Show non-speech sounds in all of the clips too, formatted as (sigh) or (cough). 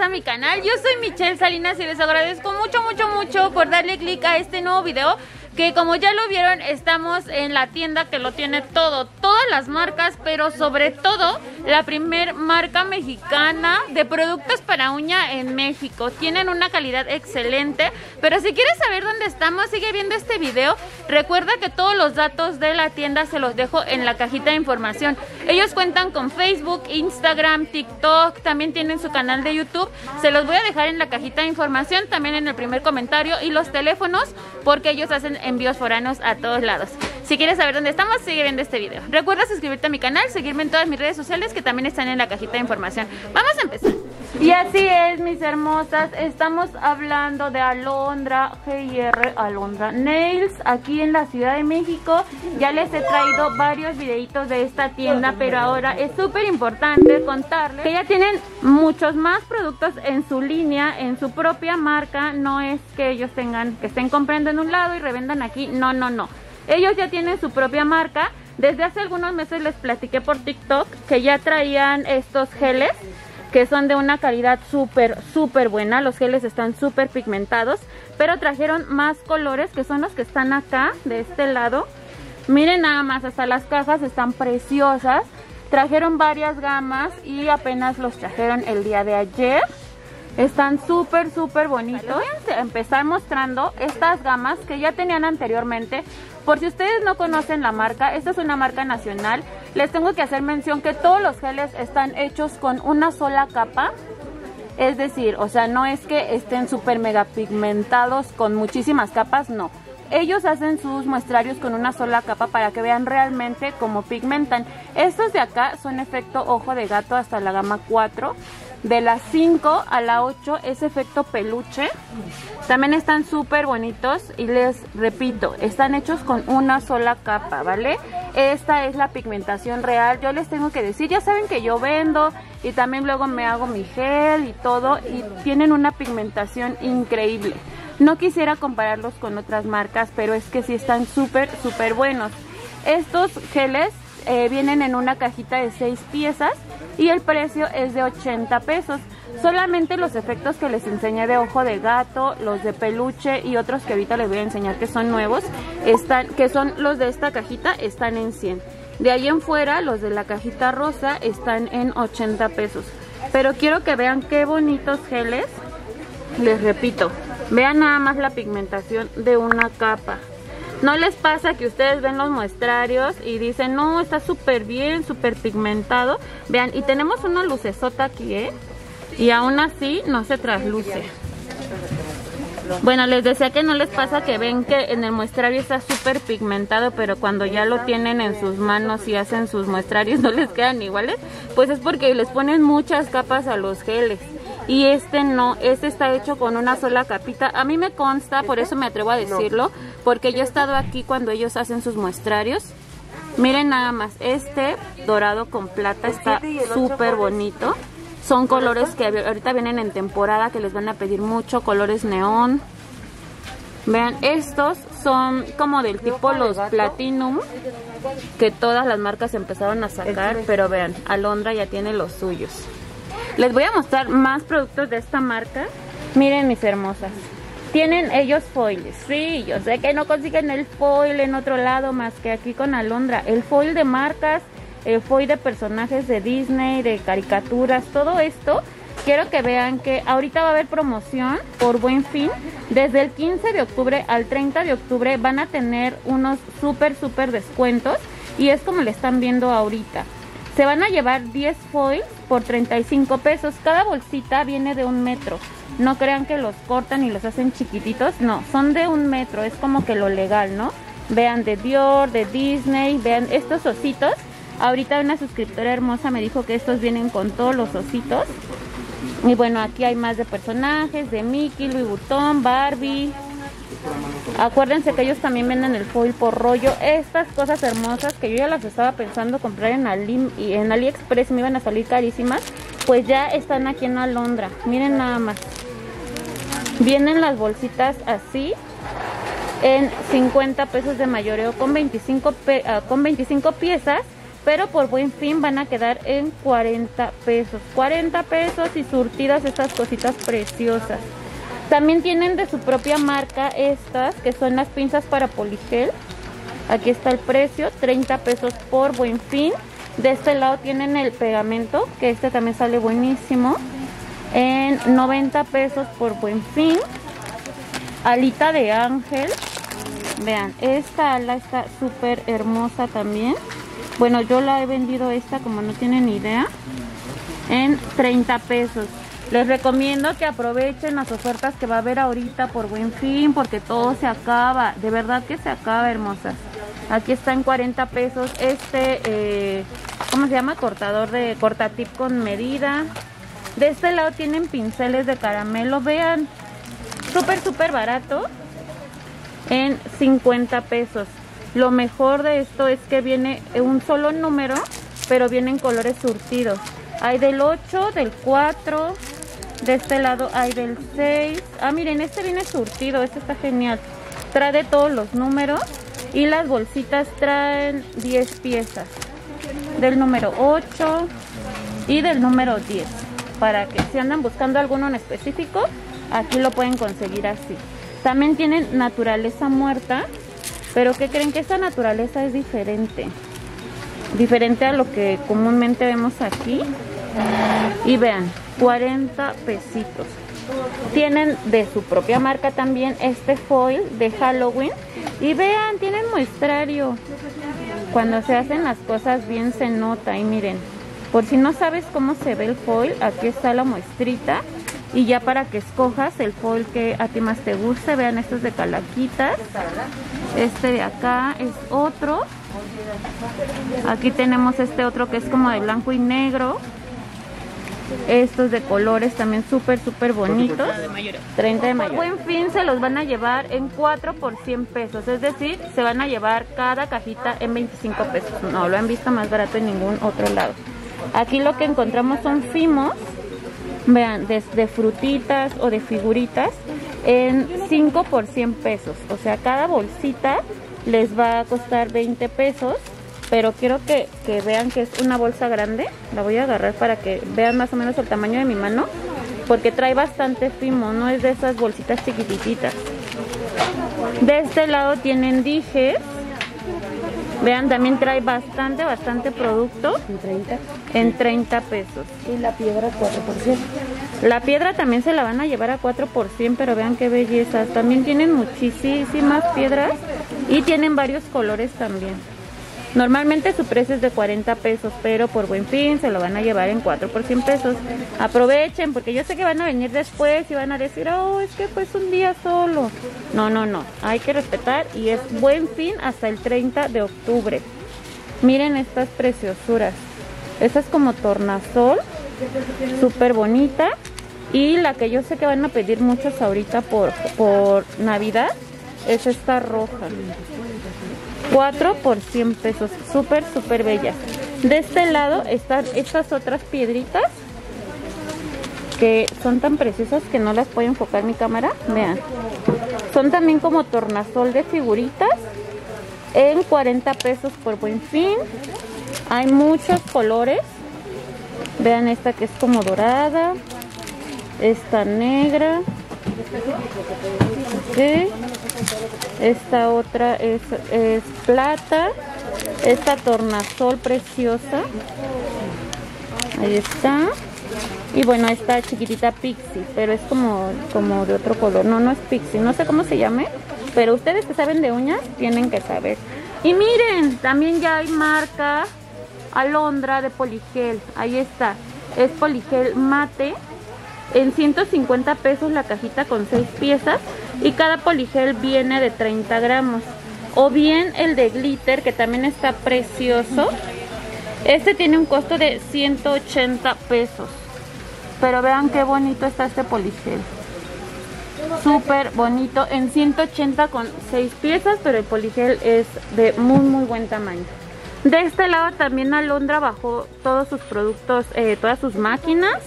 a mi canal. Yo soy Michelle Salinas y les agradezco mucho, mucho, mucho por darle click a este nuevo video que como ya lo vieron estamos en la tienda que lo tiene todo, todas las marcas, pero sobre todo la primer marca mexicana de productos para uña en México. Tienen una calidad excelente, pero si quieres saber dónde estamos, sigue viendo este video. Recuerda que todos los datos de la tienda se los dejo en la cajita de información. Ellos cuentan con Facebook, Instagram, TikTok, también tienen su canal de YouTube. Se los voy a dejar en la cajita de información, también en el primer comentario y los teléfonos, porque ellos hacen envíos foranos a todos lados. Si quieres saber dónde estamos, sigue viendo este video. Recuerda suscribirte a mi canal, seguirme en todas mis redes sociales que también están en la cajita de información. Vamos a empezar. Y así es, mis hermosas, estamos hablando de Alondra, GIR Alondra Nails, aquí en la Ciudad de México. Ya les he traído varios videitos de esta tienda, pero ahora es súper importante contarles que ya tienen muchos más productos en su línea, en su propia marca. No es que ellos tengan, que estén comprando en un lado y revendan aquí, no, no, no. Ellos ya tienen su propia marca. Desde hace algunos meses les platiqué por TikTok que ya traían estos geles que son de una calidad súper, súper buena. Los geles están súper pigmentados, pero trajeron más colores que son los que están acá, de este lado. Miren nada más, hasta las cajas están preciosas. Trajeron varias gamas y apenas los trajeron el día de ayer. Están súper, súper bonitos. Voy a empezar mostrando estas gamas que ya tenían anteriormente. Por si ustedes no conocen la marca, esta es una marca nacional. Les tengo que hacer mención que todos los geles están hechos con una sola capa. Es decir, o sea, no es que estén súper mega pigmentados con muchísimas capas, no. Ellos hacen sus muestrarios con una sola capa para que vean realmente cómo pigmentan. Estos de acá son efecto ojo de gato hasta la gama 4. De la 5 a la 8 es efecto peluche. También están súper bonitos y les repito, están hechos con una sola capa, ¿vale? Esta es la pigmentación real. Yo les tengo que decir, ya saben que yo vendo y también luego me hago mi gel y todo y tienen una pigmentación increíble. No quisiera compararlos con otras marcas, pero es que sí están súper, súper buenos. Estos geles eh, vienen en una cajita de 6 piezas y el precio es de 80 pesos. Solamente los efectos que les enseñé de ojo de gato, los de peluche y otros que ahorita les voy a enseñar que son nuevos, están, que son los de esta cajita, están en 100. De ahí en fuera, los de la cajita rosa están en 80 pesos. Pero quiero que vean qué bonitos geles. Les repito, vean nada más la pigmentación de una capa. ¿No les pasa que ustedes ven los muestrarios y dicen, no, está súper bien, súper pigmentado? Vean, y tenemos una lucesota aquí, ¿eh? Y aún así no se trasluce. Bueno, les decía que no les pasa que ven que en el muestrario está súper pigmentado, pero cuando ya lo tienen en sus manos y hacen sus muestrarios (laughs) no les quedan iguales. Pues es porque les ponen muchas capas a los geles y este no, este está hecho con una sola capita. A mí me consta, por eso me atrevo a decirlo, porque yo he estado aquí cuando ellos hacen sus muestrarios. Miren nada más, este dorado con plata está súper bonito. Son colores que ahorita vienen en temporada, que les van a pedir mucho, colores neón. Vean, estos son como del tipo los Platinum, que todas las marcas empezaron a sacar, pero vean, Alondra ya tiene los suyos. Les voy a mostrar más productos de esta marca. Miren mis hermosas. Tienen ellos foiles. Sí, yo sé que no consiguen el foil en otro lado más que aquí con Alondra. El foil de marcas, el foil de personajes de Disney, de caricaturas, todo esto. Quiero que vean que ahorita va a haber promoción por buen fin. Desde el 15 de octubre al 30 de octubre van a tener unos súper, súper descuentos. Y es como le están viendo ahorita. Se van a llevar 10 foils por 35 pesos. Cada bolsita viene de un metro. No crean que los cortan y los hacen chiquititos. No, son de un metro. Es como que lo legal, ¿no? Vean de Dior, de Disney. Vean estos ositos. Ahorita una suscriptora hermosa me dijo que estos vienen con todos los ositos. Y bueno, aquí hay más de personajes, de Mickey, Louis Vuitton, Barbie, Acuérdense que ellos también venden el foil por rollo. Estas cosas hermosas que yo ya las estaba pensando comprar en, Ali, en AliExpress me iban a salir carísimas. Pues ya están aquí en Alondra. Miren nada más. Vienen las bolsitas así en 50 pesos de mayoreo con 25, ah, con 25 piezas. pero por buen fin van a quedar en 40 pesos. 40 pesos y surtidas estas cositas preciosas. También tienen de su propia marca estas, que son las pinzas para poligel. Aquí está el precio, 30 pesos por buen fin. De este lado tienen el pegamento, que este también sale buenísimo. En 90 pesos por buen fin. Alita de ángel. Vean, esta ala está súper hermosa también. Bueno, yo la he vendido esta como no tienen idea. En 30 pesos. Les recomiendo que aprovechen las ofertas que va a haber ahorita por buen fin porque todo se acaba. De verdad que se acaba, hermosas. Aquí está en 40 pesos este, eh, ¿cómo se llama? Cortador de cortatip con medida. De este lado tienen pinceles de caramelo. Vean, súper, súper barato. En 50 pesos. Lo mejor de esto es que viene un solo número, pero vienen colores surtidos. Hay del 8, del 4, de este lado hay del 6. Ah, miren, este viene surtido, este está genial. Trae todos los números y las bolsitas traen 10 piezas. Del número 8 y del número 10. Para que si andan buscando alguno en específico, aquí lo pueden conseguir así. También tienen naturaleza muerta, pero que creen que esta naturaleza es diferente. Diferente a lo que comúnmente vemos aquí. Y vean, 40 pesitos. Tienen de su propia marca también este foil de Halloween. Y vean, tienen muestrario. Cuando se hacen las cosas bien se nota. Y miren, por si no sabes cómo se ve el foil, aquí está la muestrita. Y ya para que escojas el foil que a ti más te guste, vean estos de calaquitas. Este de acá es otro. Aquí tenemos este otro que es como de blanco y negro. Estos de colores también súper, súper bonitos. 30 de mayo. buen fin se los van a llevar en 4 por 100 pesos. Es decir, se van a llevar cada cajita en 25 pesos. No lo han visto más barato en ningún otro lado. Aquí lo que encontramos son fimos. Vean, desde frutitas o de figuritas en 5 por 100 pesos. O sea, cada bolsita les va a costar 20 pesos pero quiero que, vean que es una bolsa grande. La voy a agarrar para que vean más o menos el tamaño de mi mano. Porque trae bastante fimo, no es de esas bolsitas chiquititas. De este lado tienen dijes. Vean, también trae bastante, bastante producto. ¿En 30? En 30 pesos. Y la piedra 4 La piedra también se la van a llevar a 4 pero vean qué bellezas. También tienen muchísimas piedras y tienen varios colores también. Normalmente su precio es de 40 pesos, pero por buen fin se lo van a llevar en 4 por 100 pesos. Aprovechen, porque yo sé que van a venir después y van a decir, oh, es que pues un día solo. No, no, no, hay que respetar y es buen fin hasta el 30 de octubre. Miren estas preciosuras. Esta es como tornasol, súper bonita. Y la que yo sé que van a pedir muchos ahorita por, por Navidad es esta roja. 4 por 100 pesos. Súper, súper bellas. De este lado están estas otras piedritas que son tan preciosas que no las puedo enfocar mi cámara. Vean. Son también como tornasol de figuritas en 40 pesos por buen fin. Hay muchos colores. Vean esta que es como dorada. Esta negra. Esta otra es, plata. Esta tornasol preciosa. Ahí está. Y bueno, esta chiquitita pixie, pero es como, como de otro color. No, no es pixie, no sé cómo se llame. Pero ustedes que saben de uñas, tienen que saber. Y miren, también ya hay marca Alondra de Poligel. Ahí está. Es Poligel mate en 150 pesos la cajita con 6 piezas y cada poligel viene de 30 gramos. O bien el de glitter que también está precioso. Este tiene un costo de 180 pesos. Pero vean qué bonito está este poligel. Súper bonito. En 180 con 6 piezas, pero el poligel es de muy muy buen tamaño. De este lado también Alondra bajó todos sus productos, eh, todas sus máquinas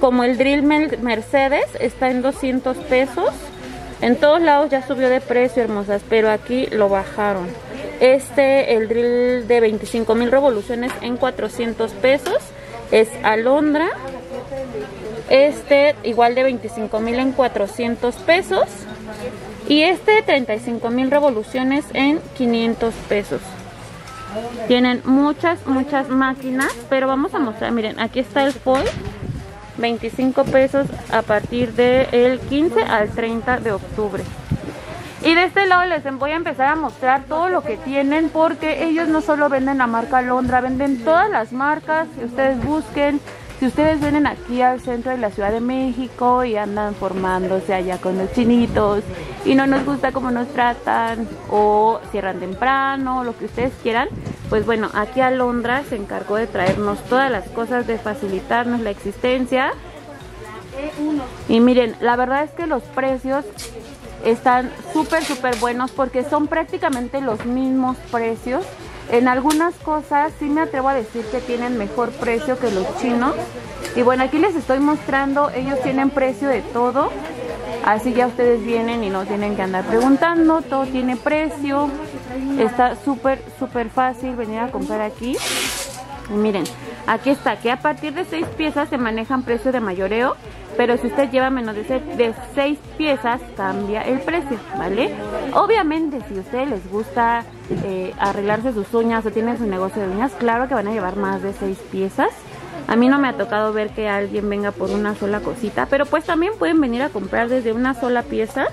como el drill Mercedes está en 200 pesos. En todos lados ya subió de precio, hermosas, pero aquí lo bajaron. Este, el drill de 25 mil revoluciones en 400 pesos. Es alondra. Este, igual de 25 mil en 400 pesos. Y este, 35 mil revoluciones en 500 pesos. Tienen muchas, muchas máquinas, pero vamos a mostrar, miren, aquí está el foil, 25 pesos a partir del 15 al 30 de octubre. Y de este lado les voy a empezar a mostrar todo lo que tienen porque ellos no solo venden la marca Londra, venden todas las marcas que ustedes busquen. Si ustedes vienen aquí al centro de la Ciudad de México y andan formándose allá con los chinitos y no nos gusta cómo nos tratan o cierran temprano, lo que ustedes quieran, pues bueno, aquí Alondra se encargó de traernos todas las cosas, de facilitarnos la existencia. Y miren, la verdad es que los precios están súper, súper buenos porque son prácticamente los mismos precios. En algunas cosas sí me atrevo a decir que tienen mejor precio que los chinos. Y bueno, aquí les estoy mostrando, ellos tienen precio de todo. Así ya ustedes vienen y no tienen que andar preguntando, todo tiene precio. Está súper, súper fácil venir a comprar aquí. Y miren, aquí está, que a partir de 6 piezas se manejan precio de mayoreo pero si usted lleva menos de, de 6 piezas cambia el precio, ¿vale? Obviamente si a ustedes les gusta eh, arreglarse sus uñas o tienen su negocio de uñas, claro que van a llevar más de 6 piezas. A mí no me ha tocado ver que alguien venga por una sola cosita, pero pues también pueden venir a comprar desde una sola pieza.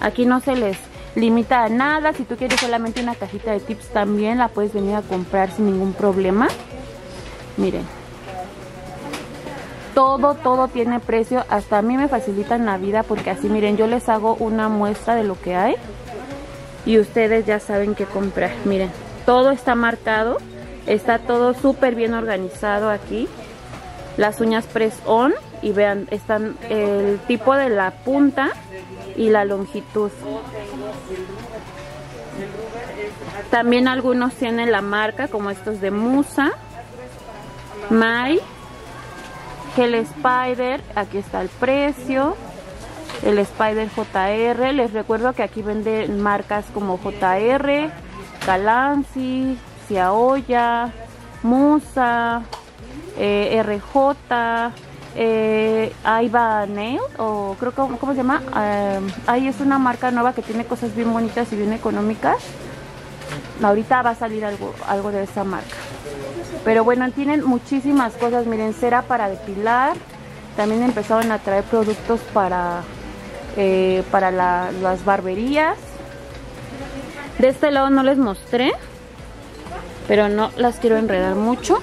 Aquí no se les limita a nada, si tú quieres solamente una cajita de tips también la puedes venir a comprar sin ningún problema. Miren, todo, todo tiene precio. Hasta a mí me facilitan la vida porque así, miren, yo les hago una muestra de lo que hay. Y ustedes ya saben qué comprar. Miren, todo está marcado. Está todo súper bien organizado aquí. Las uñas press on. Y vean, están el tipo de la punta y la longitud. También algunos tienen la marca, como estos de Musa, Mai el Spider, aquí está el precio. El Spider JR, les recuerdo que aquí venden marcas como JR, Calansi, Ciaoya, Musa, eh, RJ, eh, Aiba Nail, o creo que, ¿cómo se llama? Eh, ahí es una marca nueva que tiene cosas bien bonitas y bien económicas. Ahorita va a salir algo, algo de esa marca. Pero bueno, tienen muchísimas cosas. Miren, cera para depilar. También empezaron a traer productos para, eh, para las barberías. De este lado no les mostré. Pero no las quiero enredar mucho.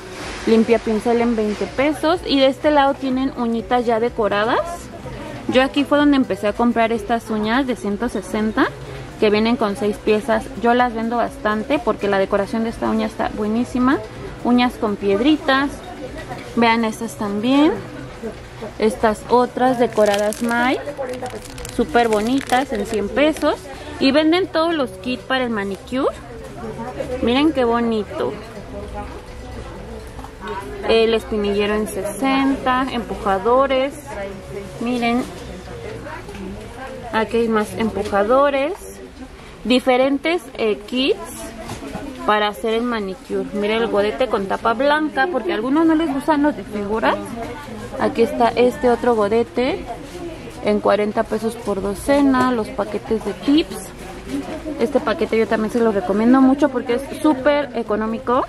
Limpia pincel en 20 pesos. Y de este lado tienen uñitas ya decoradas. Yo aquí fue donde empecé a comprar estas uñas de 160 que vienen con 6 piezas. Yo las vendo bastante porque la decoración de esta uña está buenísima uñas con piedritas. Vean estas también. Estas otras decoradas Mai. Súper bonitas en 100 pesos. Y venden todos los kits para el manicure. Miren qué bonito. El espinillero en 60. Empujadores. Miren. Aquí hay más empujadores. Diferentes eh, kits para hacer el manicure. Miren el godete con tapa blanca porque a algunos no les gustan los de figuras. Aquí está este otro godete en 40 pesos por docena, los paquetes de tips. Este paquete yo también se lo recomiendo mucho porque es súper económico.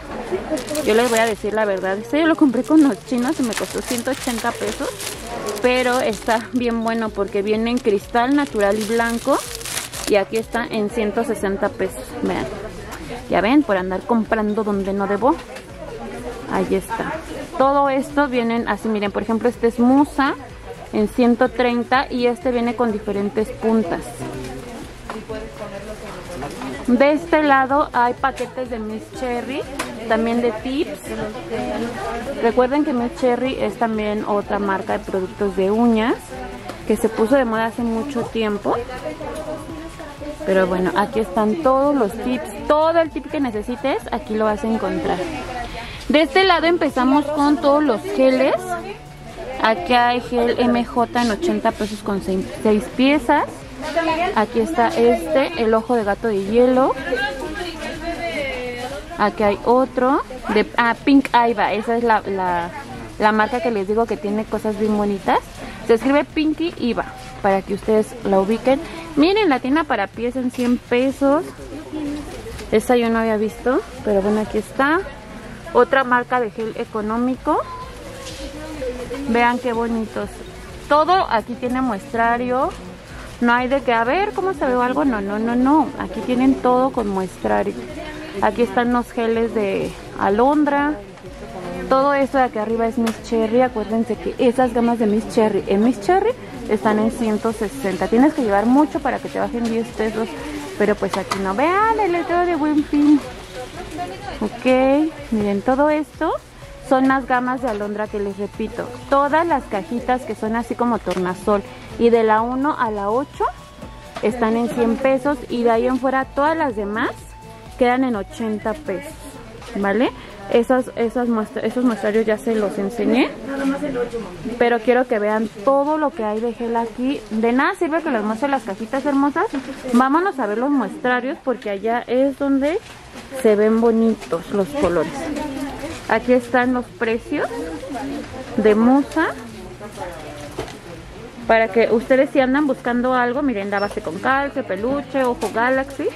Yo les voy a decir la verdad. Este yo lo compré con los chinos y me costó 180 pesos. Pero está bien bueno porque viene en cristal natural y blanco. Y aquí está en 160 pesos. Vean. Ya ven, por andar comprando donde no debo. Ahí está. Todo esto vienen así, miren, por ejemplo, este es Musa en 130 y este viene con diferentes puntas. De este lado hay paquetes de Miss Cherry, también de tips. Recuerden que Miss Cherry es también otra marca de productos de uñas que se puso de moda hace mucho tiempo. Pero bueno, aquí están todos los tips, todo el tip que necesites, aquí lo vas a encontrar. De este lado empezamos con todos los geles. Aquí hay gel MJ en 80 pesos con 6, piezas. Aquí está este, el ojo de gato de hielo. Aquí hay otro de ah, Pink Aiva. Esa es la, la, la marca que les digo que tiene cosas bien bonitas. Se escribe Pinky Iva para que ustedes la ubiquen. Miren, la tienda para pies en 100 pesos. Esta yo no había visto, pero bueno, aquí está. Otra marca de gel económico. Vean qué bonitos. Todo aquí tiene muestrario. No hay de que, a ver, ¿cómo se ve algo? No, no, no, no. Aquí tienen todo con muestrario. Aquí están los geles de alondra. Todo esto de aquí arriba es Miss Cherry. Acuérdense que esas gamas de Miss Cherry en Miss Cherry están en 160. Tienes que llevar mucho para que te bajen 10 pesos. Pero pues aquí no. Vean el letrero de Winfield. Ok, miren todo esto son las gamas de alondra que les repito. Todas las cajitas que son así como tornasol y de la 1 a la 8 están en 100 pesos y de ahí en fuera todas las demás quedan en 80 pesos, ¿vale? Esas, esas esos muestrarios ya se los enseñé, pero quiero que vean todo lo que hay de gel aquí. De nada sirve que les muestre las cajitas hermosas. Vámonos a ver los muestrarios porque allá es donde se ven bonitos los colores. Aquí están los precios de Musa. Para que ustedes si andan buscando algo, miren la base con calcio, peluche, ojo galaxy.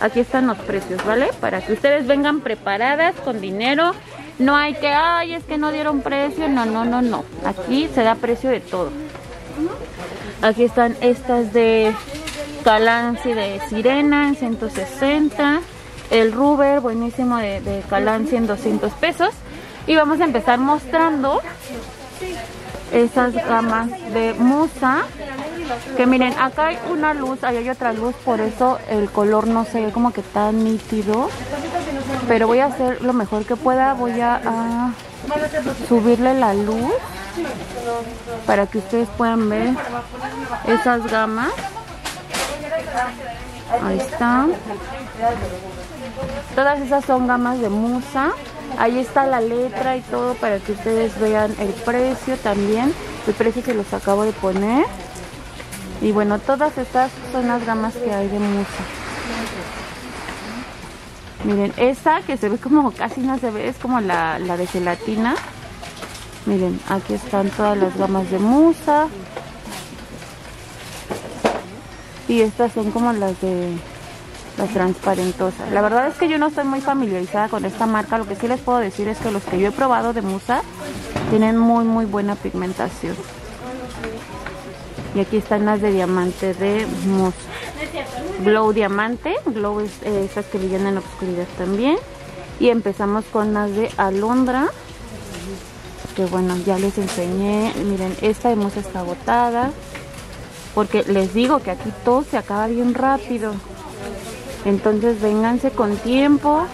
Aquí están los precios, ¿vale? Para que ustedes vengan preparadas con dinero. No hay que, ay, es que no dieron precio. No, no, no, no. Aquí se da precio de todo. Aquí están estas de Calanci de Sirena en 160 el Ruber buenísimo de, de Calanci en 200 pesos. Y vamos a empezar mostrando esas gamas de Musa. Que miren, acá hay una luz, ahí hay otra luz, por eso el color no se ve como que tan nítido. Pero voy a hacer lo mejor que pueda, voy a, subirle la luz para que ustedes puedan ver esas gamas. Ahí está. Todas esas son gamas de Musa. Ahí está la letra y todo para que ustedes vean el precio también. El precio se los acabo de poner. Y bueno, todas estas son las gamas que hay de Musa. Miren, esta que se ve como casi no se ve, es como la, la de gelatina. Miren, aquí están todas las gamas de Musa. Y estas son como las de la transparentosa. La verdad es que yo no estoy muy familiarizada con esta marca. Lo que sí les puedo decir es que los que yo he probado de Musa tienen muy muy buena pigmentación. Y aquí están las de diamante de Musa. Glow diamante. Glow es eh, esas que brillan en la oscuridad también. Y empezamos con las de alondra. Que bueno, ya les enseñé. Miren, esta de Musa está agotada. Porque les digo que aquí todo se acaba bien rápido. Entonces vénganse con tiempo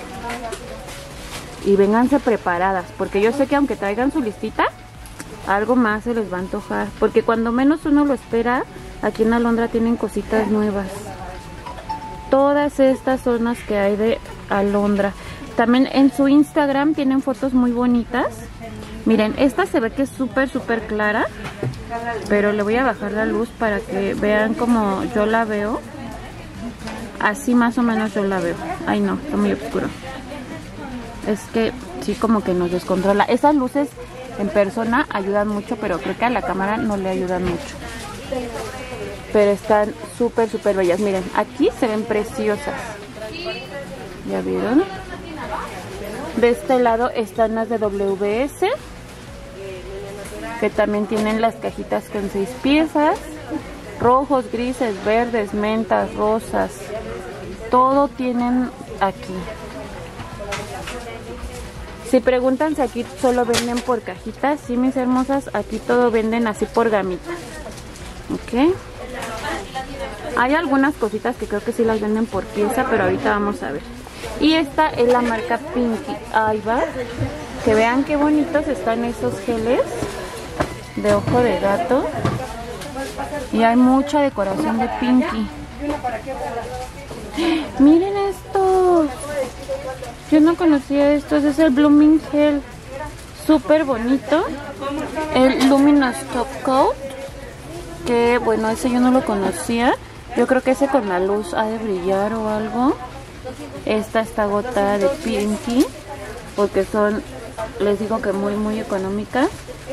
y vénganse preparadas, porque yo sé que aunque traigan su listita, algo más se les va a antojar, porque cuando menos uno lo espera, aquí en Alondra tienen cositas nuevas. Todas estas zonas que hay de Alondra. También en su Instagram tienen fotos muy bonitas. Miren, esta se ve que es súper, súper clara, pero le voy a bajar la luz para que vean como yo la veo. Así más o menos yo la veo. Ay no, está muy oscuro. Es que sí como que nos descontrola. Esas luces en persona ayudan mucho, pero creo que a la cámara no le ayudan mucho. Pero están súper, súper bellas. Miren, aquí se ven preciosas. ¿Ya vieron? De este lado están las de WS. Que también tienen las cajitas con seis piezas. Rojos, grises, verdes, mentas, rosas, todo tienen aquí. Si preguntan si aquí solo venden por cajitas, sí mis hermosas, aquí todo venden así por gamita. Ok. Hay algunas cositas que creo que sí las venden por pieza, pero ahorita vamos a ver. Y esta es la marca Pinky va. Que vean qué bonitos están esos geles de ojo de gato. Y hay mucha decoración de Pinky. Miren esto. Yo no conocía estos. Es el Blooming Gel. Súper bonito. El Luminous Top Coat. Que bueno, ese yo no lo conocía. Yo creo que ese con la luz ha de brillar o algo. Esta está agotada de Pinky porque son, les digo que muy muy económicas.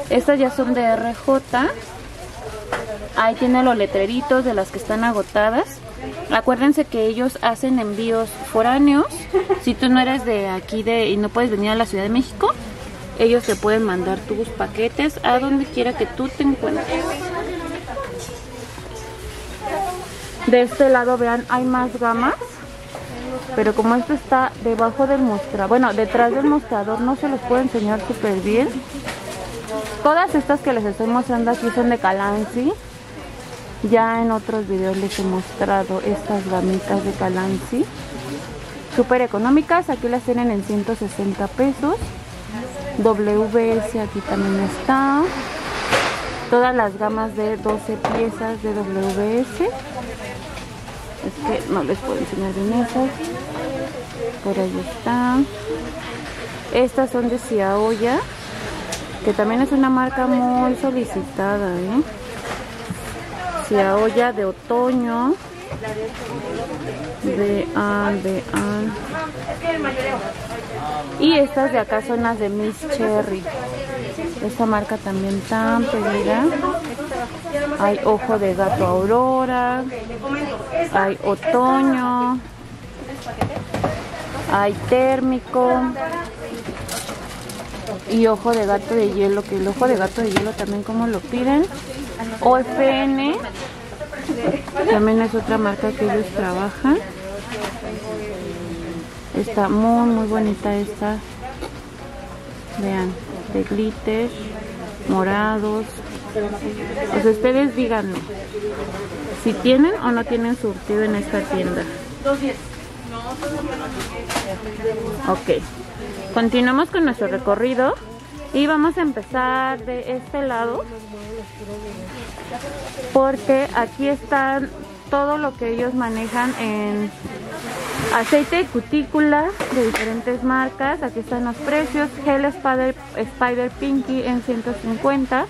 Estas ya son de RJ. Ahí tiene los letreritos de las que están agotadas. Acuérdense que ellos hacen envíos foráneos. Si tú no eres de aquí de y no puedes venir a la Ciudad de México, ellos te pueden mandar tus paquetes a donde quiera que tú te encuentres. De este lado, vean, hay más gamas. Pero como esto está debajo del mostrador, bueno, detrás del mostrador, no se los puedo enseñar súper bien. Todas estas que les estoy mostrando aquí son de Calancy. Ya en otros videos les he mostrado estas gamitas de Calancy. Súper económicas, aquí las tienen en 160 pesos. WS aquí también está. Todas las gamas de 12 piezas de WS. Es que no les puedo enseñar bien esas. Por ahí está. Estas son de Xiaoya. Que también es una marca muy solicitada, ¿eh? Olla de otoño. De An, de. Y estas de acá son las de Miss Cherry. Esta marca también tan pedida. Hay ojo de gato aurora. Hay otoño. Hay térmico. Y ojo de gato de hielo, que el ojo de gato de hielo también como lo piden. OFN. También es otra marca que ellos trabajan. Está muy muy bonita esta. Vean, de glitter, morados. Pues ustedes díganme si tienen o no tienen surtido en esta tienda. Ok, continuamos con nuestro recorrido y vamos a empezar de este lado porque aquí están todo lo que ellos manejan en aceite de cutícula de diferentes marcas. Aquí están los precios. Gel Spider, Spider Pinky en 150.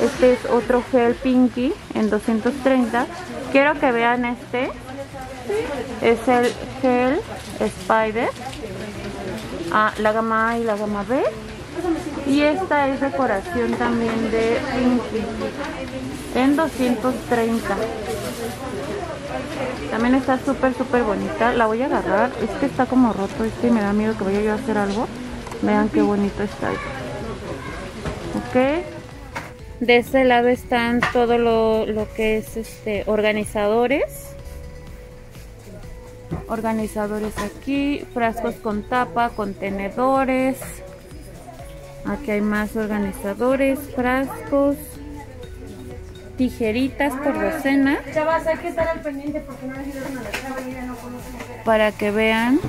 Este es otro gel Pinky en 230. Quiero que vean este. Es el gel Spider. Ah, la gama A y la gama B. Y esta es decoración también de Pinky en 230. También está súper, súper bonita. La voy a agarrar. Es que está como roto. Este me da miedo que vaya yo a hacer algo. Vean qué bonito está. Ok. De este lado están todo lo, lo que es este organizadores. Organizadores aquí. Frascos con tapa, contenedores. Aquí hay más organizadores, frascos tijeritas por docena. Para que vean,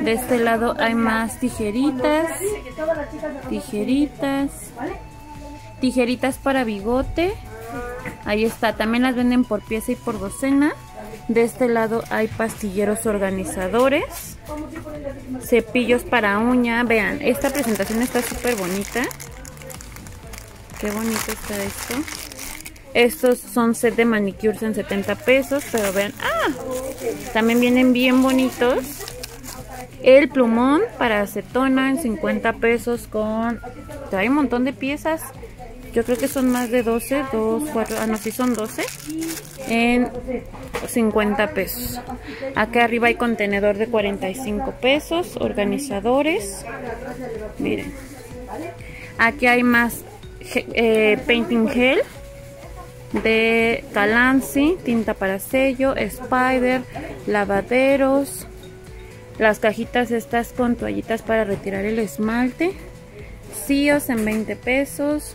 de este lado hay más tijeritas, tijeritas, tijeritas para bigote. Ahí está, también las venden por pieza y por docena. De este lado hay pastilleros organizadores, cepillos para uña. Vean, esta presentación está súper bonita. Qué bonito está esto. Estos son set de manicures en 70 pesos, pero vean, ¡ah! También vienen bien bonitos. El plumón para acetona en 50 pesos con... Trae un montón de piezas. Yo creo que son más de 12, 2, 4, ah no, sí son 12. En 50 pesos. Acá arriba hay contenedor de 45 pesos, organizadores. Miren. Aquí hay más eh, painting gel de Calancy, tinta para sello, Spider, lavaderos, las cajitas estas con toallitas para retirar el esmalte, CIOs en 20 pesos.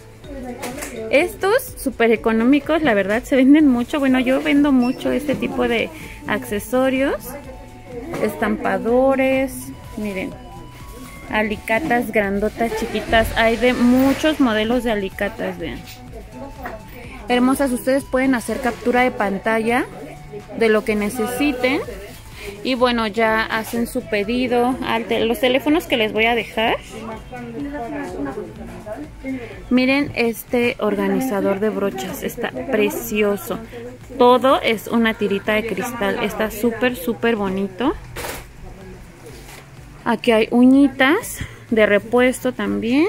Estos súper económicos, la verdad, se venden mucho. Bueno, yo vendo mucho este tipo de accesorios, estampadores, miren, alicatas grandotas, chiquitas. Hay de muchos modelos de alicatas, vean. Hermosas, ustedes pueden hacer captura de pantalla de lo que necesiten. Y bueno, ya hacen su pedido. Los teléfonos que les voy a dejar. Miren este organizador de brochas. Está precioso. Todo es una tirita de cristal. Está súper, súper bonito. Aquí hay uñitas de repuesto también.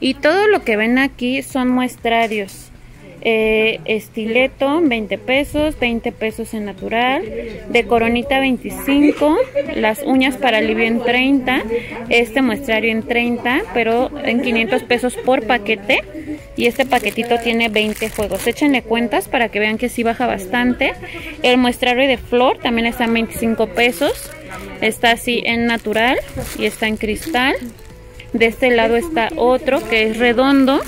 Y todo lo que ven aquí son muestrarios. Eh, estileto 20 pesos, 20 pesos en natural, de coronita 25, las uñas para alivio en 30, este muestrario en 30, pero en 500 pesos por paquete y este paquetito tiene 20 juegos. Échenle cuentas para que vean que sí baja bastante. El muestrario de flor también está en 25 pesos, está así en natural y está en cristal. De este lado está otro que es redondo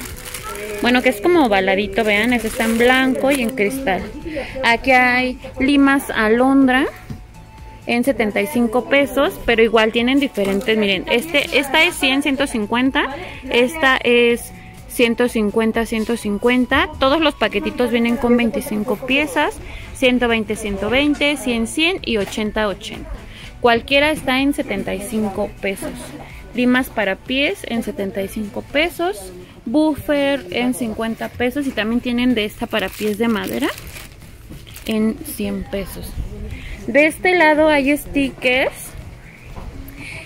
bueno, que es como baladito, vean, ese está en blanco y en cristal. Aquí hay limas alondra en 75 pesos, pero igual tienen diferentes, miren, este, esta es 100, 150, esta es 150, 150, todos los paquetitos vienen con 25 piezas, 120, 120, 100, 100 y 80, 80. Cualquiera está en 75 pesos. Limas para pies en 75 pesos buffer en 50 pesos y también tienen de esta para pies de madera en 100 pesos. De este lado hay stickers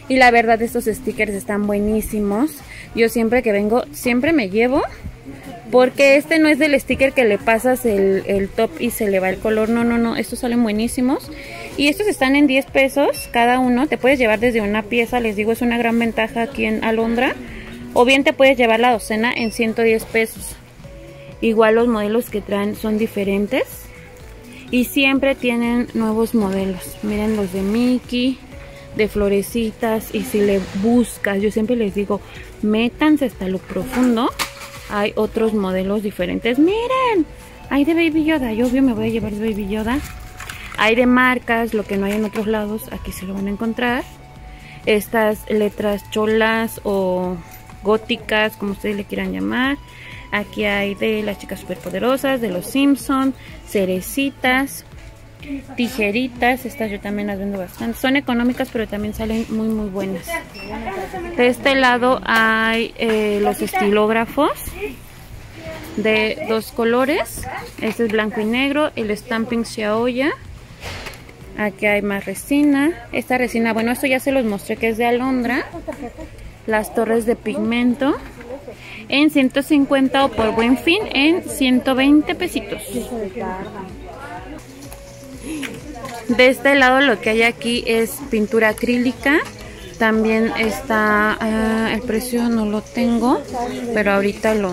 y la verdad estos stickers están buenísimos. Yo siempre que vengo, siempre me llevo porque este no es del sticker que le pasas el, el, top y se le va el color. No, no, no. Estos salen buenísimos. Y estos están en 10 pesos cada uno. Te puedes llevar desde una pieza. Les digo, es una gran ventaja aquí en Alondra. O bien te puedes llevar la docena en 110 pesos. Igual los modelos que traen son diferentes. Y siempre tienen nuevos modelos. Miren los de Mickey, de florecitas. Y si le buscas, yo siempre les digo, métanse hasta lo profundo. Hay otros modelos diferentes. Miren, hay de Baby Yoda. Yo obvio me voy a llevar de Baby Yoda. Hay de marcas, lo que no hay en otros lados. Aquí se lo van a encontrar. Estas letras cholas o góticas, como ustedes le quieran llamar. Aquí hay de las chicas superpoderosas, de los Simpson, cerecitas, tijeritas. Estas yo también las vendo bastante. Son económicas, pero también salen muy, muy buenas. De este lado hay eh, los estilógrafos de dos colores. Este es blanco y negro. El Stamping Xiaoya. Aquí hay más resina. Esta resina, bueno, esto ya se los mostré que es de alondra las torres de pigmento en 150 o por buen fin en 120 pesitos. De este lado lo que hay aquí es pintura acrílica. También está, ah, el precio no lo tengo, pero ahorita lo,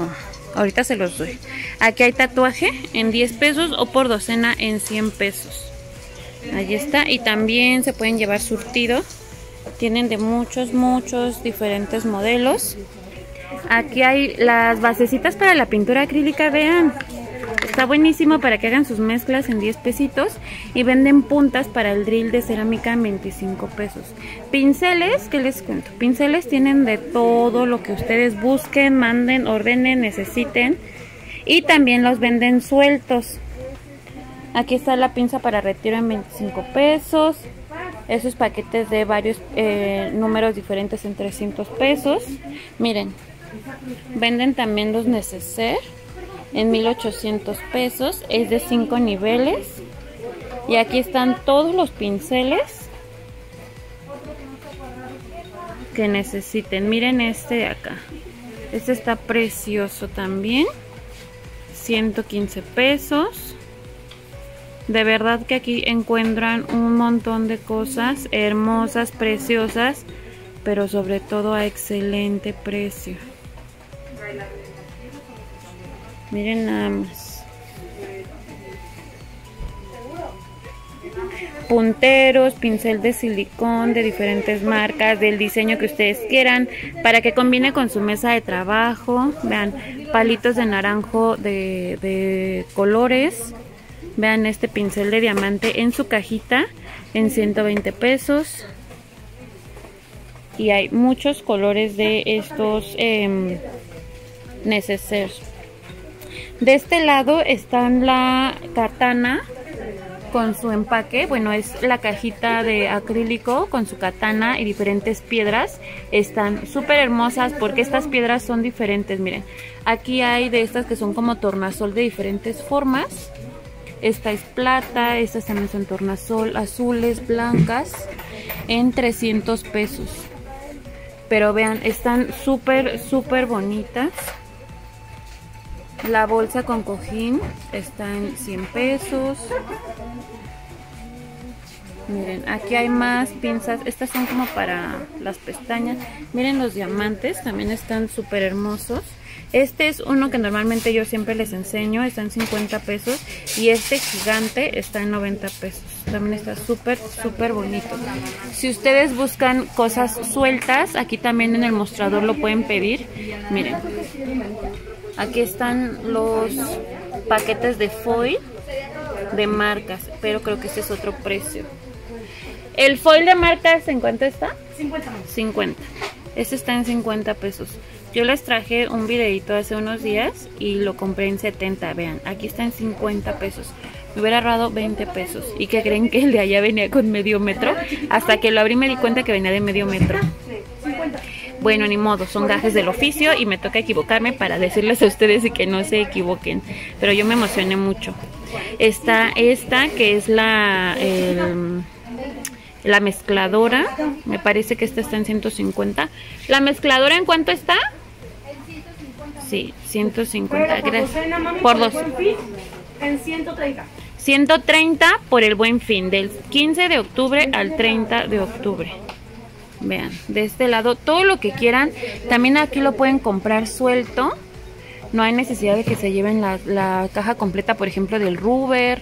ahorita se los doy. Aquí hay tatuaje en 10 pesos o por docena en 100 pesos. Ahí está. Y también se pueden llevar surtido tienen de muchos, muchos diferentes modelos. Aquí hay las basecitas para la pintura acrílica, vean. Está buenísimo para que hagan sus mezclas en 10 pesitos. Y venden puntas para el drill de cerámica en 25 pesos. Pinceles, ¿qué les cuento? Pinceles tienen de todo lo que ustedes busquen, manden, ordenen, necesiten. Y también los venden sueltos. Aquí está la pinza para retiro en 25 pesos esos paquetes de varios eh, números diferentes en 300 pesos. Miren, venden también los neceser en 1800 pesos. Es de 5 niveles. Y aquí están todos los pinceles que necesiten. Miren este de acá. Este está precioso también. 115 pesos. De verdad que aquí encuentran un montón de cosas hermosas, preciosas, pero sobre todo a excelente precio. Miren nada más. Punteros, pincel de silicón de diferentes marcas, del diseño que ustedes quieran, para que combine con su mesa de trabajo. Vean, palitos de naranjo de, de colores Vean este pincel de diamante en su cajita en 120 pesos. Y hay muchos colores de estos eh, De este lado están la katana con su empaque. Bueno, es la cajita de acrílico con su katana y diferentes piedras. Están súper hermosas porque estas piedras son diferentes. Miren, aquí hay de estas que son como tornasol de diferentes formas. Esta es plata, estas también son tornasol, azules, blancas. en 300 pesos. Pero vean, están súper, súper bonitas. La bolsa con cojín está en 100 pesos. Miren, aquí hay más pinzas. Estas son como para las pestañas. Miren los diamantes, también están súper hermosos. Este es uno que normalmente yo siempre les enseño, está en 50 pesos. Y este gigante está en 90 pesos. También está súper, súper bonito. Si ustedes buscan cosas sueltas, aquí también en el mostrador lo pueden pedir. Miren, aquí están los paquetes de foil de marcas, pero creo que este es otro precio. ¿El foil de marcas en cuánto está? 50. 50. Este está en 50 pesos. Yo les traje un videito hace unos días y lo compré en 70, vean, aquí está en 50 pesos. Me hubiera ahorrado 20 pesos. ¿Y que creen que el de allá venía con medio metro? Hasta que lo abrí me di cuenta que venía de medio metro. Bueno, ni modo, son gajes del oficio y me toca equivocarme para decirles a ustedes y que no se equivoquen. Pero yo me emocioné mucho. Está esta que es la... la mezcladora, me parece que esta está en 150. ¿La mezcladora en cuánto está? Sí, 150, gracias. Por dos. En 130. 130 por el buen fin, del 15 de octubre al 30 de octubre. Vean, de este lado, todo lo que quieran. También aquí lo pueden comprar suelto. No hay necesidad de que se lleven la, la caja completa, por ejemplo, del Ruber.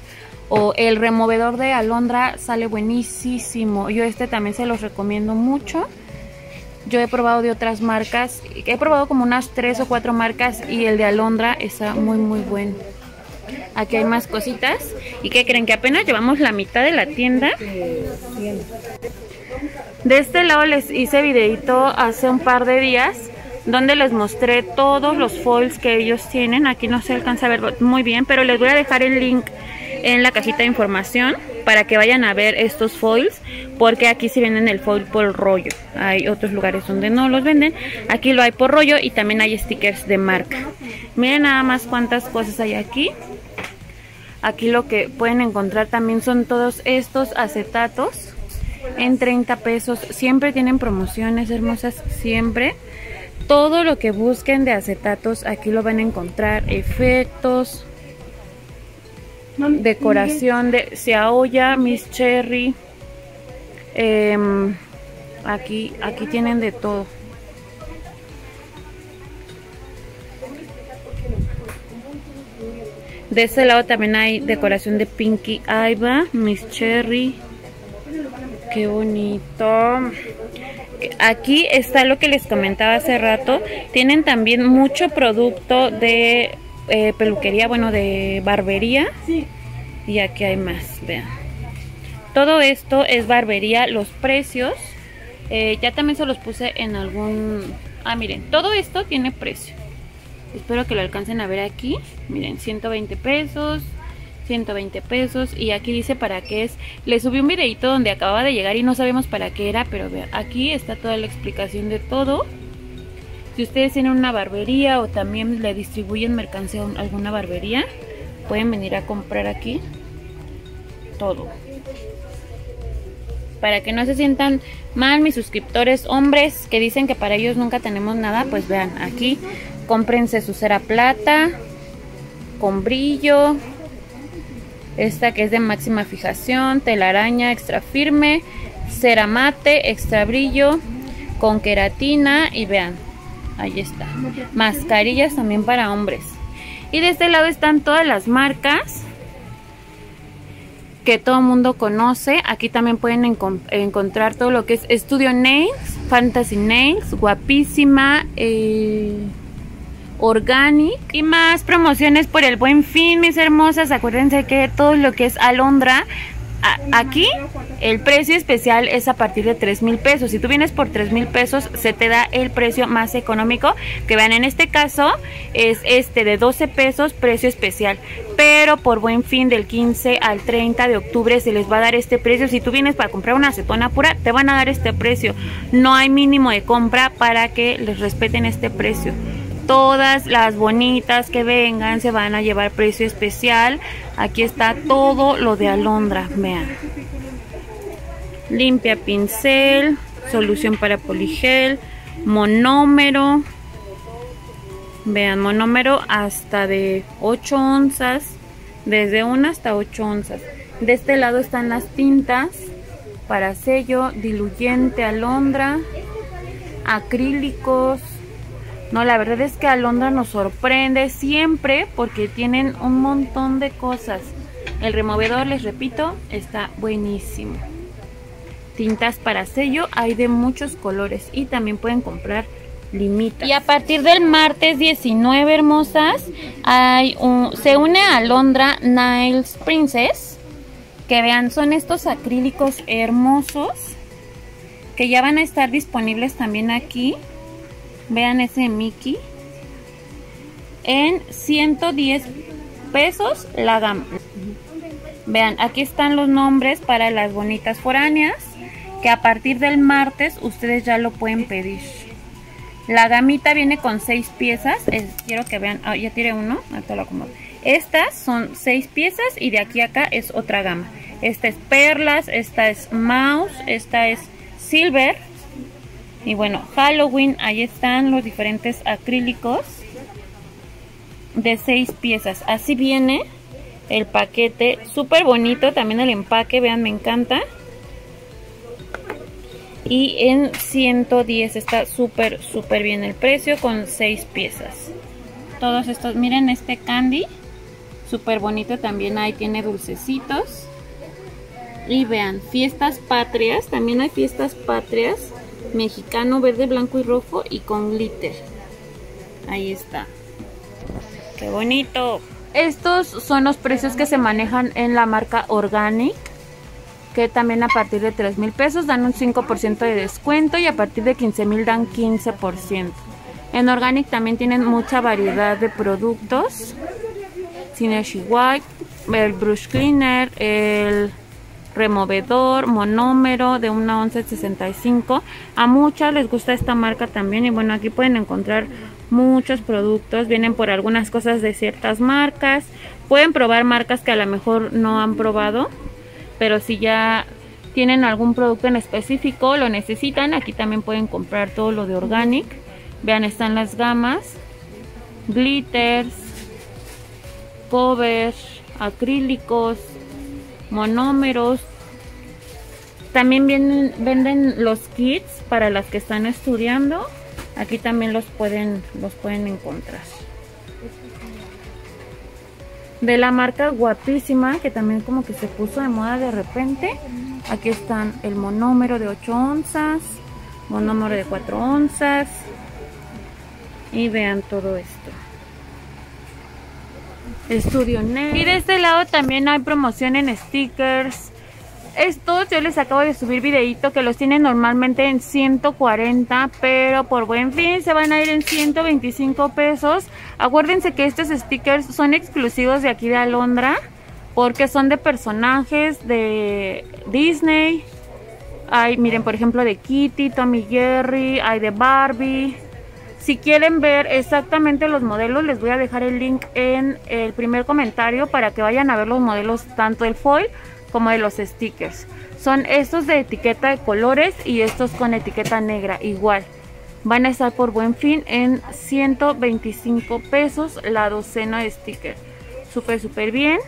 O el removedor de alondra sale buenísimo. Yo este también se los recomiendo mucho. Yo he probado de otras marcas, he probado como unas tres o cuatro marcas y el de Alondra está muy muy bueno. Aquí hay más cositas. ¿Y que creen? Que apenas llevamos la mitad de la tienda. De este lado les hice videito hace un par de días donde les mostré todos los foils que ellos tienen. Aquí no se alcanza a ver muy bien, pero les voy a dejar el link en la cajita de información para que vayan a ver estos foils porque aquí sí venden el foil por rollo. Hay otros lugares donde no los venden. Aquí lo hay por rollo y también hay stickers de marca. Miren nada más cuántas cosas hay aquí. Aquí lo que pueden encontrar también son todos estos acetatos en 30 pesos. Siempre tienen promociones hermosas siempre. Todo lo que busquen de acetatos aquí lo van a encontrar. Efectos decoración de Xiaoya, Miss Cherry. Em, aquí, aquí tienen de todo. De este lado también hay decoración de Pinky Aiba, Miss Cherry. Qué bonito. Aquí está lo que les comentaba hace rato. Tienen también mucho producto de eh, peluquería, bueno, de barbería. Y aquí hay más, vean. Todo esto es barbería, los precios. Eh, ya también se los puse en algún... Ah, miren, todo esto tiene precio. Espero que lo alcancen a ver aquí. Miren, 120 pesos, 120 pesos. Y aquí dice para qué es. Le subí un videito donde acababa de llegar y no sabemos para qué era, pero vean, aquí está toda la explicación de todo. Si ustedes tienen una barbería o también le distribuyen mercancía a alguna barbería, pueden venir a comprar aquí todo. Para que no se sientan mal mis suscriptores hombres que dicen que para ellos nunca tenemos nada, pues vean, aquí cómprense su cera plata con brillo. Esta que es de máxima fijación, telaraña extra firme, cera mate, extra brillo, con queratina y vean, Ahí está. Mascarillas también para hombres. Y de este lado están todas las marcas que todo mundo conoce. Aquí también pueden encontrar todo lo que es Studio Nails, Fantasy Nails, Guapísima, eh, Organic y más promociones por el buen fin, mis hermosas. Acuérdense que todo lo que es Alondra aquí el precio especial es a partir de 3 mil pesos. Si tú vienes por 3 mil pesos, se te da el precio más económico. Que vean, en este caso es este de 12 pesos, precio especial. Pero por buen fin del 15 al 30 de octubre se les va a dar este precio. Si tú vienes para comprar una acetona pura, te van a dar este precio. No hay mínimo de compra para que les respeten este precio todas las bonitas que vengan se van a llevar precio especial. Aquí está todo lo de alondra, vean. limpia pincel, solución para poligel, monómero. Vean, monómero hasta de 8 onzas, desde 1 hasta 8 onzas. De este lado están las tintas para sello, diluyente, alondra, acrílicos. No, la verdad es que Alondra nos sorprende siempre porque tienen un montón de cosas. El removedor, les repito, está buenísimo. Tintas para sello hay de muchos colores y también pueden comprar limitas. Y a partir del martes 19, hermosas, hay un, se une a Alondra Niles Princess. Que vean, son estos acrílicos hermosos que ya van a estar disponibles también aquí. Vean ese Mickey. En 110 pesos la gama. Vean, aquí están los nombres para las bonitas foráneas. Que a partir del martes ustedes ya lo pueden pedir. La gamita viene con 6 piezas. quiero que vean. Ah, ya tiré uno. Ahorita lo acomodo. Estas son 6 piezas y de aquí a acá es otra gama. Esta es perlas, esta es mouse, esta es silver. Y bueno, Halloween, ahí están los diferentes acrílicos de seis piezas. Así viene el paquete, súper bonito también el empaque, vean, me encanta. Y en 110 está súper, súper bien el precio con seis piezas. Todos estos, miren este candy, súper bonito también ahí tiene dulcecitos. Y vean, fiestas patrias, también hay fiestas patrias, mexicano, verde, blanco y rojo y con glitter. Ahí está. ¡Qué bonito! Estos son los precios que se manejan en la marca Organic, que también a partir de 3 mil pesos dan un 5% de descuento y a partir de 15 mil dan 15%. En Organic también tienen mucha variedad de productos. Synergy White, el Brush Cleaner, el removedor, monómero de una 1165. A muchas les gusta esta marca también y bueno, aquí pueden encontrar muchos productos. Vienen por algunas cosas de ciertas marcas. Pueden probar marcas que a lo mejor no han probado, pero si ya tienen algún producto en específico, lo necesitan, aquí también pueden comprar todo lo de Organic. Vean, están las gamas, glitters, covers, acrílicos, monómeros. También vienen, venden los kits para las que están estudiando. Aquí también los pueden, los pueden encontrar. De la marca guapísima, que también como que se puso de moda de repente. Aquí están el monómero de 8 onzas, monómero de 4 onzas. Y vean todo esto. Estudio Net. Y de este lado también hay promoción en stickers. Estos yo les acabo de subir videito que los tienen normalmente en 140, pero por buen fin se van a ir en 125 pesos. Acuérdense que estos stickers son exclusivos de aquí de Alondra, porque son de personajes de Disney. Hay, miren, por ejemplo, de Kitty, Tommy Jerry, hay de Barbie. Si quieren ver exactamente los modelos, les voy a dejar el link en el primer comentario para que vayan a ver los modelos tanto del foil como de los stickers. Son estos de etiqueta de colores y estos con etiqueta negra, igual. Van a estar por buen fin en 125 pesos la docena de stickers. Súper, súper bien.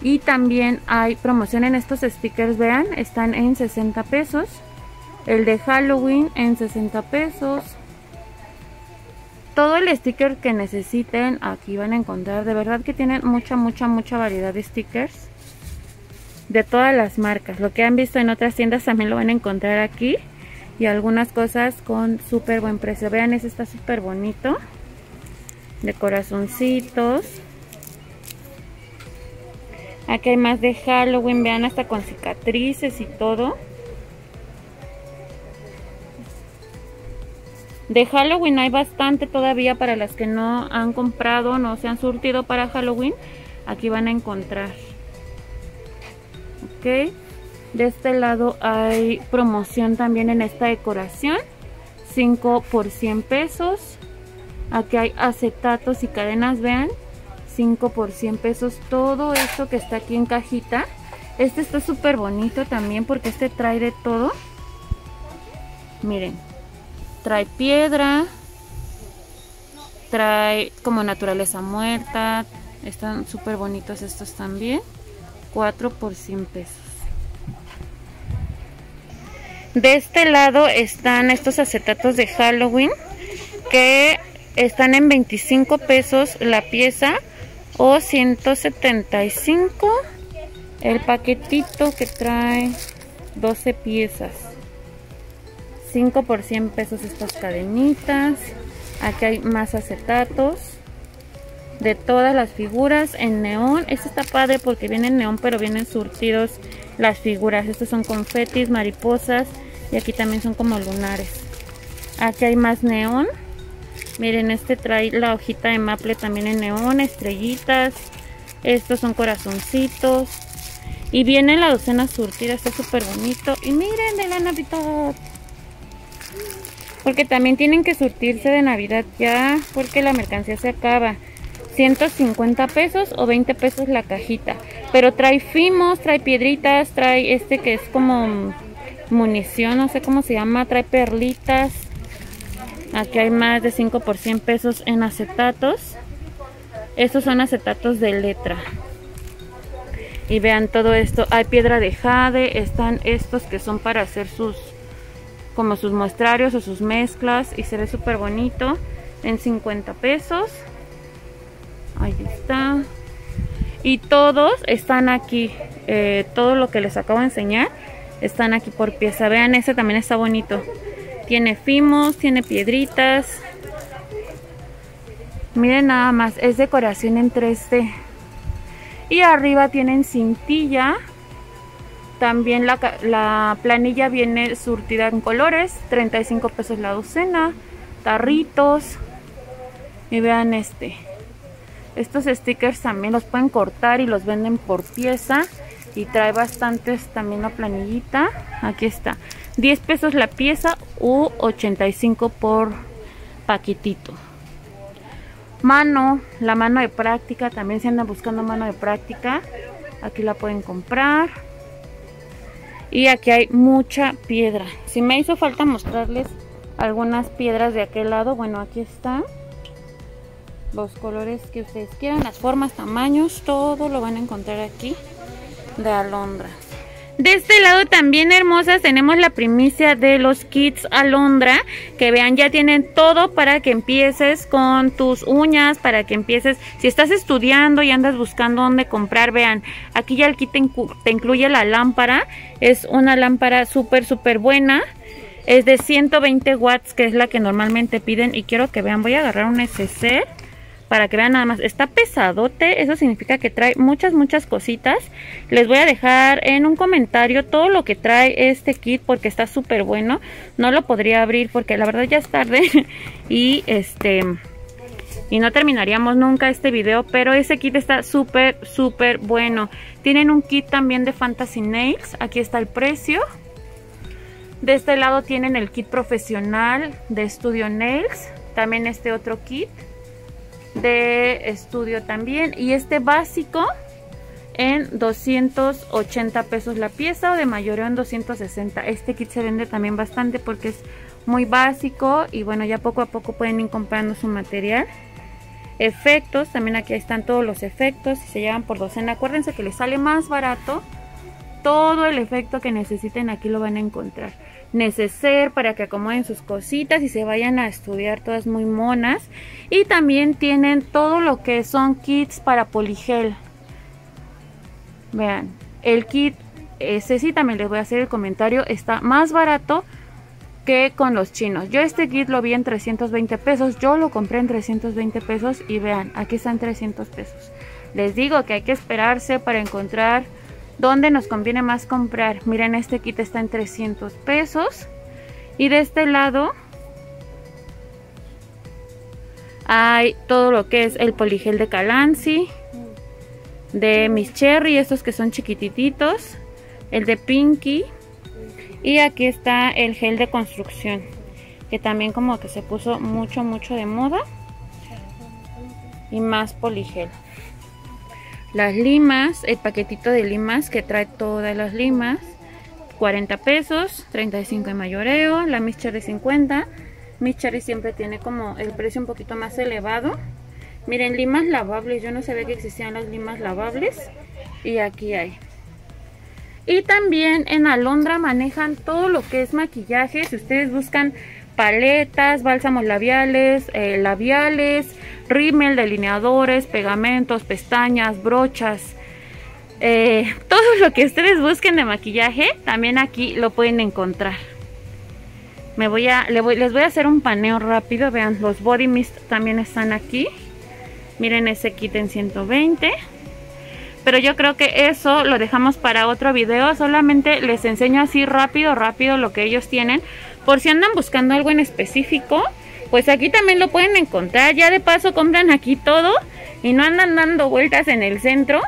Y también hay promoción en estos stickers, vean, están en 60 pesos. El de Halloween en 60 pesos todo el sticker que necesiten aquí van a encontrar. De verdad que tienen mucha, mucha, mucha variedad de stickers. De todas las marcas. Lo que han visto en otras tiendas también lo van a encontrar aquí. Y algunas cosas con súper buen precio. Vean, ese está súper bonito. De corazoncitos. Aquí hay más de Halloween. Vean, hasta con cicatrices y todo. De Halloween hay bastante todavía para las que no han comprado, no se han surtido para Halloween. Aquí van a encontrar. Ok. De este lado hay promoción también en esta decoración. 5 por 100 pesos. Aquí hay acetatos y cadenas, vean. 5 por 100 pesos. Todo esto que está aquí en cajita Este está súper bonito también porque este trae de todo. Miren, trae piedra, trae como naturaleza muerta. Están súper bonitos estos también. 4 por 100 pesos. De este lado están estos acetatos de Halloween que están en 25 pesos la pieza o 175 el paquetito que trae 12 piezas 5 por 100 pesos estas cadenitas aquí hay más acetatos de todas las figuras en neón este está padre porque viene en neón pero vienen surtidos las figuras estos son confetis, mariposas y aquí también son como lunares aquí hay más neón Miren, este trae la hojita de maple también en neón, estrellitas. Estos son corazoncitos. Y viene la docena surtida, está súper bonito. Y miren de la Navidad. Porque también tienen que surtirse de Navidad ya, porque la mercancía se acaba. 150 pesos o 20 pesos la cajita. Pero trae fimos, trae piedritas, trae este que es como munición, no sé cómo se llama, trae perlitas. Aquí hay más de 5 por 100 pesos en acetatos. Estos son acetatos de letra. Y vean todo esto. Hay piedra de jade. Están estos que son para hacer sus como sus muestrarios o sus mezclas. Y se ve súper bonito. En 50 pesos. Ahí está. Y todos están aquí. Eh, todo lo que les acabo de enseñar. Están aquí por pieza. Vean, ese también está bonito. Tiene fimos, tiene piedritas. Miren nada más, es decoración en 3D. Y arriba tienen cintilla. También la, la, planilla viene surtida en colores. 35 pesos la docena. Tarritos. Y vean este. Estos stickers también los pueden cortar y los venden por pieza. Y trae bastantes también la planillita. Aquí está. 10 pesos la pieza u 85 por paquetito. Mano, la mano de práctica, también se andan buscando mano de práctica. Aquí la pueden comprar. Y aquí hay mucha piedra. Si me hizo falta mostrarles algunas piedras de aquel lado, bueno, aquí están. Los colores que ustedes quieran, las formas, tamaños, todo lo van a encontrar aquí de alondras. De este lado también hermosas tenemos la primicia de los kits alondra que vean ya tienen todo para que empieces con tus uñas, para que empieces, si estás estudiando y andas buscando dónde comprar, vean, aquí ya el kit te, incluye la lámpara, es una lámpara súper súper buena, es de 120 watts que es la que normalmente piden y quiero que vean, voy a agarrar un SC para que vean nada más, está pesadote, eso significa que trae muchas muchas cositas, les voy a dejar en un comentario todo lo que trae este kit porque está súper bueno, no lo podría abrir porque la verdad ya es tarde. (laughs) Y este y no terminaríamos nunca este video, pero ese kit está súper súper bueno, tienen un kit también de Fantasy Nails, aquí está el precio, de este lado tienen el kit profesional de Studio Nails, también este otro kit de estudio también. Y este básico en 280 pesos la pieza o de mayoreo en 260. Este kit se vende también bastante porque es muy básico y bueno, ya poco a poco pueden ir comprando su material. Efectos, también aquí están todos los efectos, si se llevan por docena, acuérdense que les sale más barato. Todo el efecto que necesiten aquí lo van a encontrar neceser para que acomoden sus cositas y se vayan a estudiar todas muy monas. Y también tienen todo lo que son kits para poligel. Vean, el kit, ese sí también les voy a hacer el comentario, está más barato que con los chinos. Yo este kit lo vi en 320 pesos, yo lo compré en 320 pesos y vean, aquí están 300 pesos. Les digo que hay que esperarse para encontrar ¿Dónde nos conviene más comprar? Miren, este kit está en 300 pesos. Y de este lado hay todo lo que es el poligel de Calancy, de Miss Cherry, estos que son chiquititos, el de Pinky. Y aquí está el gel de construcción, que también como que se puso mucho, mucho de moda. Y más poligel. Las limas, el paquetito de limas que trae todas las limas. 40 pesos, 35 de mayoreo, la Miss Cherry 50. Miss Cherry siempre tiene como el precio un poquito más elevado. Miren, limas lavables, yo no sabía que existían las limas lavables. Y aquí hay. Y también en Alondra manejan todo lo que es maquillaje. Si ustedes buscan paletas, bálsamos labiales, eh, labiales, rímel, delineadores, pegamentos, pestañas, brochas, eh, (laughs) todo lo que ustedes busquen de maquillaje, también aquí lo pueden encontrar. Me voy a, les voy, a hacer un paneo rápido. Vean, los body mist también están aquí. Miren ese kit en 120 pero yo creo que eso lo dejamos para otro video. Solamente les enseño así rápido, rápido lo que ellos tienen. Por si andan buscando algo en específico, pues aquí también lo pueden encontrar. Ya de paso compran aquí todo y no andan dando vueltas en el centro.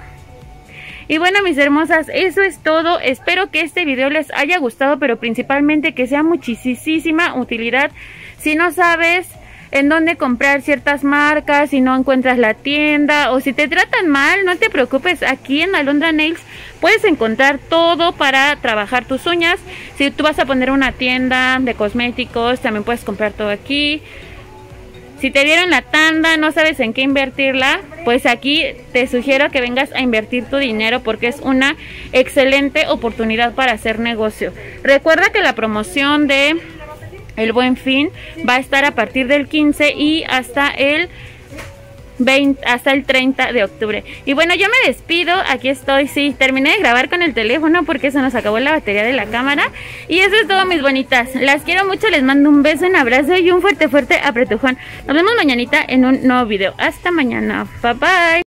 Y bueno, mis hermosas, eso es todo. Espero que este video les haya gustado, pero principalmente que sea muchísima utilidad. Si no sabes en dónde comprar ciertas marcas, si no encuentras la tienda o si te tratan mal, no te preocupes, aquí en Alondra Nails puedes encontrar todo para trabajar tus uñas. Si tú vas a poner una tienda de cosméticos, también puedes comprar todo aquí. Si te dieron la tanda, no sabes en qué invertirla, pues aquí te sugiero que vengas a invertir tu dinero porque es una excelente oportunidad para hacer negocio. Recuerda que la promoción de el buen fin va a estar a partir del 15 y hasta el 20, hasta el 30 de octubre. Y bueno, yo me despido, aquí estoy, sí, terminé de grabar con el teléfono porque se nos acabó la batería de la cámara. Y eso es todo, mis bonitas. Las quiero mucho, les mando un beso, un abrazo y un fuerte, fuerte apretujón. Nos vemos mañanita en un nuevo video. Hasta mañana, bye bye.